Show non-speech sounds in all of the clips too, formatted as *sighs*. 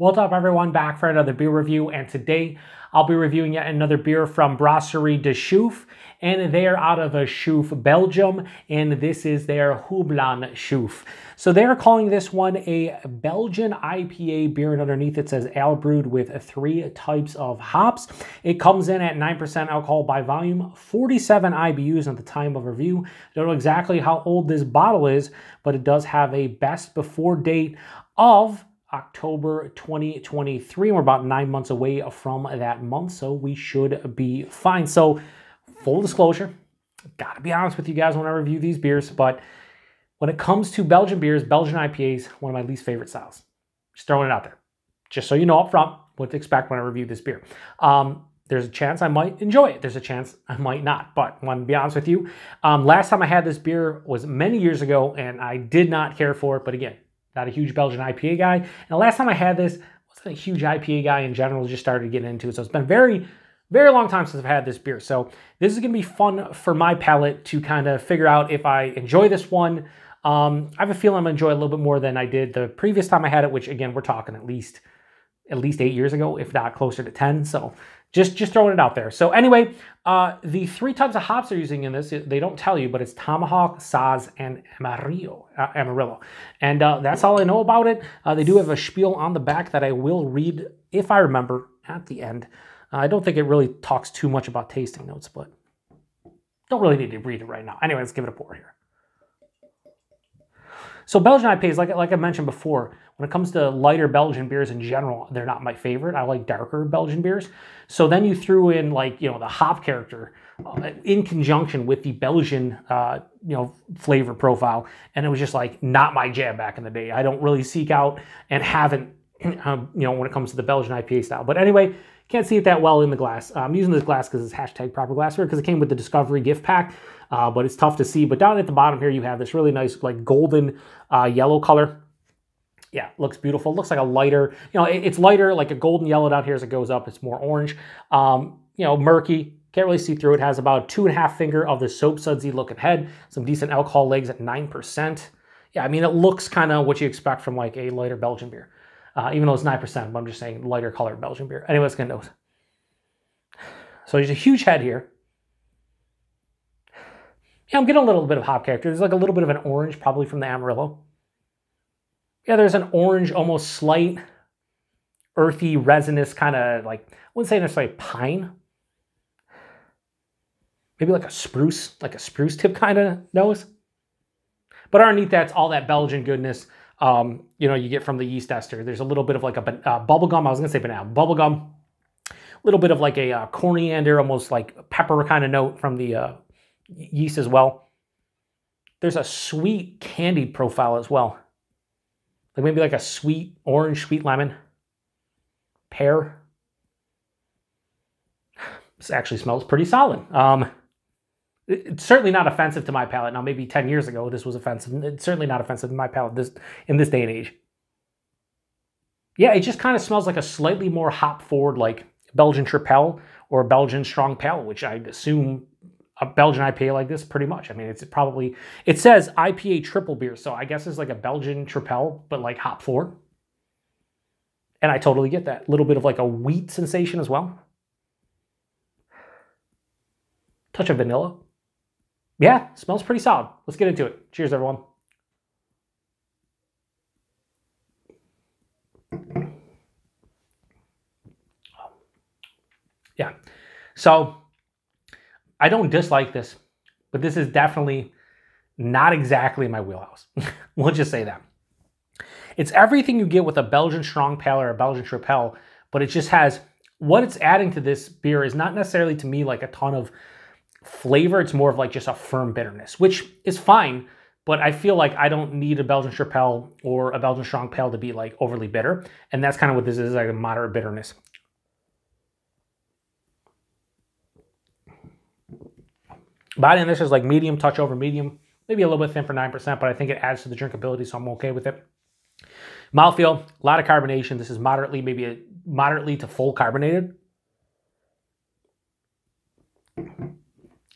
What's up, everyone? Back for another beer review, and today I'll be reviewing yet another beer from Brasserie d'Achouffe, and they are out of Achouffe, Belgium, and this is their Houblon Chouffe. So they are calling this one a Belgian IPA beer, and underneath it says ale brewed with three types of hops. It comes in at 9% alcohol by volume, 47 IBUs at the time of review. Don't know exactly how old this bottle is, but it does have a best before date of October 2023. We're about nine months away from that month, so we should be fine. So, full disclosure, gotta be honest with you guys when I review these beers, but when it comes to Belgian beers, Belgian IPAs, one of my least favorite styles. Just throwing it out there. Just so you know up front what to expect when I review this beer. Um, there's a chance I might enjoy it. There's a chance I might not. But I want to be honest with you, um, last time I had this beer was many years ago, and I did not care for it. But again, not a huge Belgian IPA guy. And the last time I had this, wasn't a huge IPA guy in general, just started getting into it. So it's been very, very long time since I've had this beer. So this is to be fun for my palate to kind of figure out if I enjoy this one. Um, I have a feeling I'm to enjoy it a little bit more than I did the previous time I had it, which again, we're talking at least at least eight years ago, if not closer to 10. So just, just throwing it out there. So anyway, uh, the three types of hops they're using in this, they don't tell you, but it's Tomahawk, Saaz, and Amarillo. Uh, Amarillo. And uh, that's all I know about it. Uh, they do have a spiel on the back that I will read, if I remember, at the end. Uh, I don't think it really talks too much about tasting notes, but don't really need to read it right now. Anyway, let's give it a pour here. So Belgian IPAs, like, like I mentioned before, when it comes to lighter Belgian beers in general, they're not my favorite. I like darker Belgian beers. So then you threw in like, you know, the hop character uh, in conjunction with the Belgian, uh, you know, flavor profile. And it was just like not my jam back in the day. I don't really seek out and haven't, *clears throat* um, you know, when it comes to the Belgian IPA style. But anyway, can't see it that well in the glass. I'm using this glass because it's hashtag proper glassware because it came with the Discovery gift pack, uh, but it's tough to see. But down at the bottom here, you have this really nice like golden uh, yellow color yeah, looks beautiful. Looks like a lighter, you know, it's lighter, like a golden yellow down here as it goes up. It's more orange. Um, you know, murky. Can't really see through. It has about two and a half finger of the soap sudsy looking head. Some decent alcohol legs at 9%. Yeah, I mean, it looks kind of what you expect from like a lighter Belgian beer. Uh, even though it's 9%, but I'm just saying lighter colored Belgian beer. Anyway, let's get nose. So there's a huge head here. Yeah, I'm getting a little bit of hop character. There's like a little bit of an orange, probably from the Amarillo. Yeah, there's an orange, almost slight, earthy, resinous kind of like, I wouldn't say necessarily pine. Maybe like a spruce, like a spruce tip kind of nose. But underneath that's all that Belgian goodness, um, you know, you get from the yeast ester. There's a little bit of like a uh, bubble gum. I was going to say banana, bubble gum. A little bit of like a uh, coriander, almost like pepper kind of note from the uh, yeast as well. There's a sweet candied profile as well like maybe like a sweet orange, sweet lemon, pear. *sighs* This actually smells pretty solid. Um, it's certainly not offensive to my palate. Now, maybe 10 years ago, this was offensive. It's certainly not offensive to my palate this in this day and age. Yeah, it just kind of smells like a slightly more hop forward, like Belgian Tripel or Belgian Strong Pale, which I assume a Belgian IPA like this pretty much. I mean, it's probably, it says IPA triple beer. So I guess it's like a Belgian Tripel, but like hop forward. And I totally get that. Little bit of like a wheat sensation as well. Touch of vanilla. Yeah, smells pretty solid. Let's get into it. Cheers, everyone. Yeah. So I don't dislike this, but this is definitely not exactly my wheelhouse. *laughs* we'll just say that. It's everything you get with a Belgian strong pale or a Belgian tripel, but it just has what it's adding to this beer is not necessarily to me like a ton of flavor. It's more of like just a firm bitterness, which is fine. But I feel like I don't need a Belgian Tripel or a Belgian Strong Pale to be like overly bitter. And that's kind of what this is, like a moderate bitterness. Body on this is like medium touch over medium, maybe a little bit thin for 9%, but I think it adds to the drinkability, so I'm okay with it. Mouthfeel, a lot of carbonation. This is moderately, maybe a moderately to full carbonated.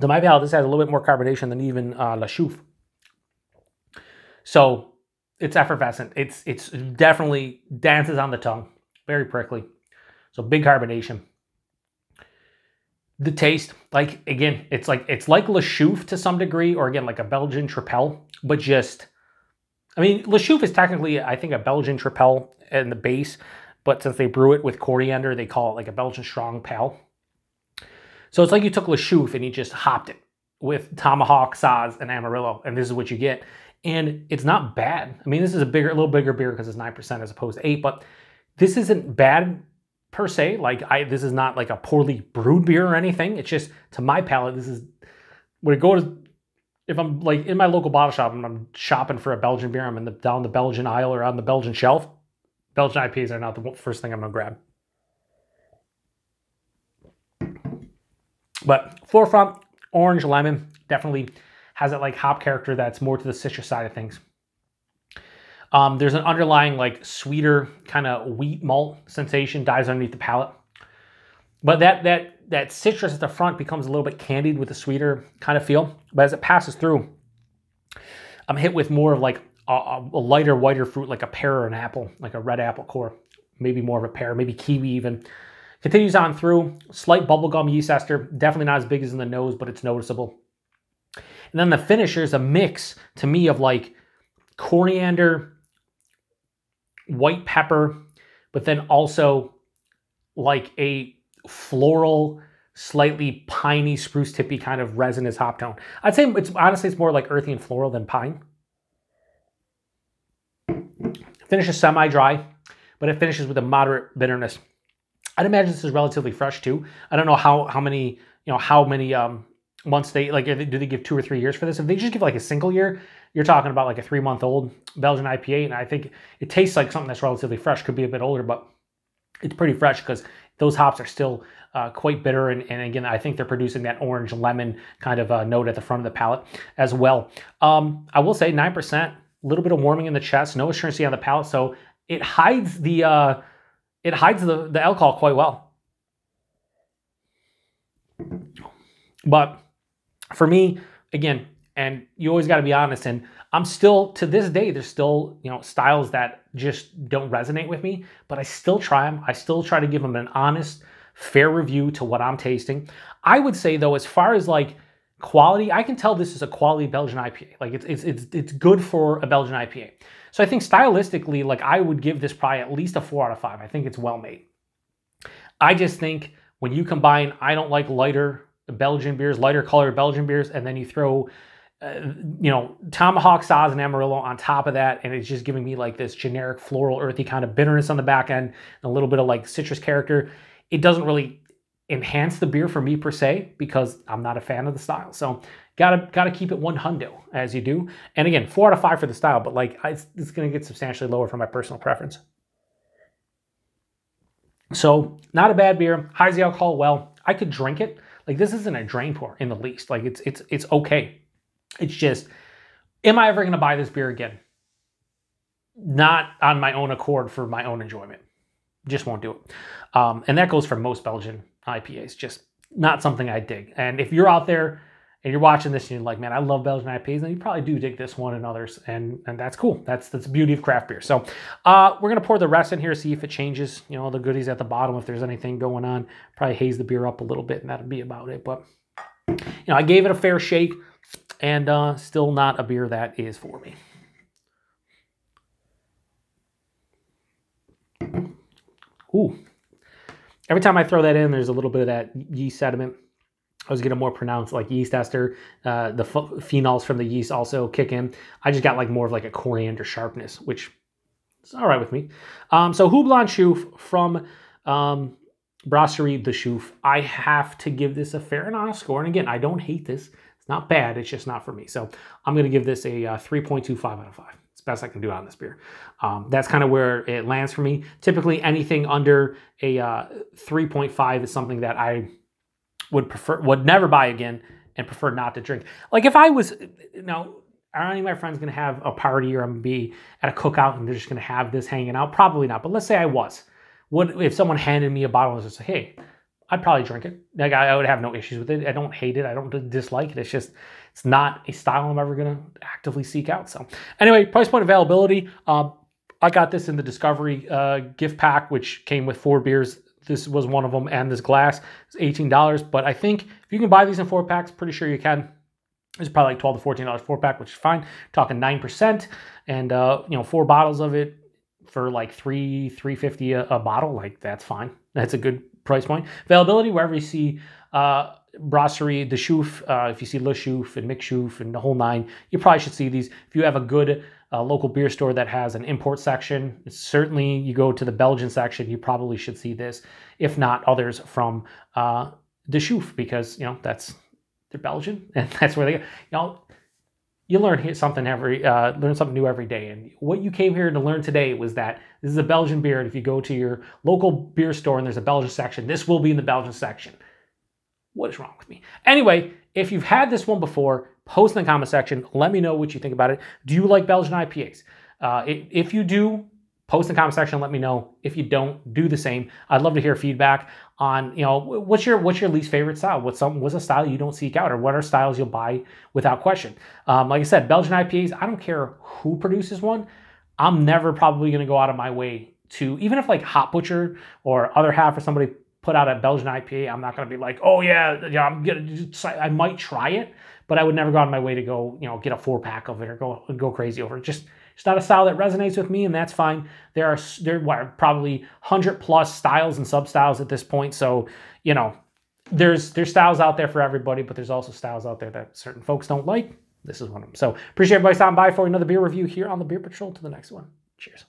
To my palate, this has a little bit more carbonation than even uh, La Chouffe. So it's effervescent. It's it's definitely dances on the tongue. very prickly. So big carbonation. The taste, like again, it's like it's like Le to some degree, or again like a Belgian Tripel, but just I mean, Le is technically, I think, a Belgian Tripel in the base, but since they brew it with coriander, they call it like a Belgian strong pale. So it's like you took Le and you just hopped it with Tomahawk, Saaz, and Amarillo, and this is what you get. And it's not bad. I mean, this is a bigger, a little bigger beer because it's 9% as opposed to 8 but this isn't bad per se. Like, I this is not like a poorly brewed beer or anything. It's just, to my palate, this is, when it goes if I'm like in my local bottle shop and I'm shopping for a Belgian beer, I'm in the down the Belgian aisle or on the Belgian shelf. Belgian IPAs are not the first thing I'm gonna grab. But forefront, orange, lemon, definitely has that like hop character that's more to the citrus side of things. Um, there's an underlying like sweeter kind of wheat malt sensation dives underneath the palate. But that that that citrus at the front becomes a little bit candied with a sweeter kind of feel. But as it passes through, I'm hit with more of like a, a lighter, whiter fruit, like a pear or an apple, like a red apple core, maybe more of a pear, maybe kiwi even. Continues on through, slight bubblegum yeast ester, definitely not as big as in the nose, but it's noticeable. And then the finisher is a mix to me of like coriander, white pepper, but then also like a floral, slightly piney, spruce tippy kind of resinous hop tone. I'd say it's honestly it's more like earthy and floral than pine. Finishes semi-dry, but it finishes with a moderate bitterness. I'd imagine this is relatively fresh too. I don't know how how many you know how many um once they like do they give two or three years for this? If they just give like a single year, you're talking about like a three month old Belgian IPA, and I think it tastes like something that's relatively fresh. Could be a bit older, but it's pretty fresh because those hops are still uh, quite bitter. And, and, again, I think they're producing that orange lemon kind of uh, note at the front of the palate as well. Um, I will say 9%, a little bit of warming in the chest, no astringency on the palate. So it hides the, uh, it hides the, the alcohol quite well. But for me, again, and you always got to be honest and i'm still to this day there's still you know styles that just don't resonate with me but i still try them i still try to give them an honest fair review to what i'm tasting. I would say though as far as like quality i can tell this is a quality belgian ipa like it's it's it's, it's good for a belgian ipa so i think stylistically like i would give this probably at least a four out of five. I think it's well made. I just think when you combine i don't like lighter belgian beers lighter colored belgian beers and then you throw uh, you know, Tomahawk Saaz and Amarillo on top of that, and it's just giving me like this generic floral, earthy kind of bitterness on the back end, and a little bit of like citrus character. It doesn't really enhance the beer for me per se because I'm not a fan of the style. So gotta gotta keep it one hundo as you do. And again, four out of five for the style, but like it's, it's gonna get substantially lower for my personal preference. So not a bad beer. Hides the alcohol well. I could drink it. Like this isn't a drain pour in the least. Like it's it's it's okay. It's just, am I ever going to buy this beer again? Not on my own accord for my own enjoyment. Just won't do it. Um, and that goes for most Belgian IPAs. Just not something I dig. And if you're out there and you're watching this and you're like, man, I love Belgian IPAs, then you probably do dig this one and others, and and that's cool. That's that's the beauty of craft beer. So uh, we're gonna pour the rest in here, see if it changes. You know, the goodies at the bottom, if there's anything going on. Probably haze the beer up a little bit, and that'll be about it. But you know, I gave it a fair shake and uh, still not a beer that is for me. Ooh. Every time I throw that in, there's a little bit of that yeast sediment. I was getting more pronounced like yeast ester. Uh, the phenols from the yeast also kick in. I just got like more of like a coriander sharpness, which is all right with me. Um, so Houblon Chouffe from um, Brasserie d'Achouffe. I have to give this a fair and honest score. And again, I don't hate this. It's not bad, it's just not for me. So I'm to give this a uh, 3.25 out of 5. It's best I can do on this beer. Um, that's kind of where it lands for me. Typically, anything under a uh, 3.5 is something that I would prefer, would never buy again and prefer not to drink. Like if I was, you know, are any of my friends to have a party or I'm to be at a cookout and they're just to have this hanging out? Probably not. But let's say I was. What if someone handed me a bottle and say, hey, I'd probably drink it. Like I, would have no issues with it. I don't hate it. I don't dislike it. It's just it's not a style I'm ever gonna actively seek out. So anyway, price point availability. Uh, I got this in the Discovery uh, gift pack, which came with four beers. This was one of them, and this glass is $18. But I think if you can buy these in four packs, pretty sure you can. It's probably like 12 to $14 four pack, which is fine. Talking 9%, and uh, you know, four bottles of it for like three, 350 a, a bottle, like that's fine. That's a good price point. Availability, wherever you see uh, Brasserie d'Achouffe, uh, if you see Le Chouffe and McChouffe and the whole nine, you probably should see these. If you have a good uh, local beer store that has an import section, certainly you go to the Belgian section, you probably should see this. If not, others from uh, de Chouffe, because, you know, that's, they're Belgian *laughs* and that's where they, you know, you learn something every uh, learn something new every day and what you came here to learn today was that this is a belgian beer and if you go to your local beer store and there's a belgian section this will be in the belgian section what is wrong with me? Anyway, if you've had this one before, post in the comment section. Let me know what you think about it. Do you like Belgian IPAs? Uh, if you do, post in the comment section. Let me know. If you don't, do the same. I'd love to hear feedback on you know what's your what's your least favorite style. What's some what's a style you don't seek out, or what are styles you'll buy without question. Um, like I said, Belgian IPAs. I don't care who produces one. I'm never probably going to go out of my way to even if like Hop Butcher or other half or somebody put out a Belgian IPA, I'm not going to be like, oh yeah, yeah, I'm gonna. I might try it, but I would never go on my way to go, you know, get a four pack of it or go go crazy over it. Just it's not a style that resonates with me, and that's fine. There are there are probably hundred plus styles and sub styles at this point, so you know, there's there's styles out there for everybody, but there's also styles out there that certain folks don't like. This is one of them. So appreciate everybody stopping by for another beer review here on the Beer PaTroll. To the next one. Cheers.